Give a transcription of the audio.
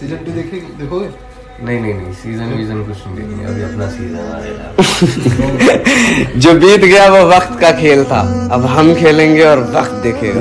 Season two देखे देखोगे? नहीं नहीं नहीं सीज़न वीजन कुछ नहीं देखेंगे अभी अपना सीज़न आ रहा है। जो बीत गया वो वक्त का खेल था। अब हम खेलेंगे और वक्त देखेगा।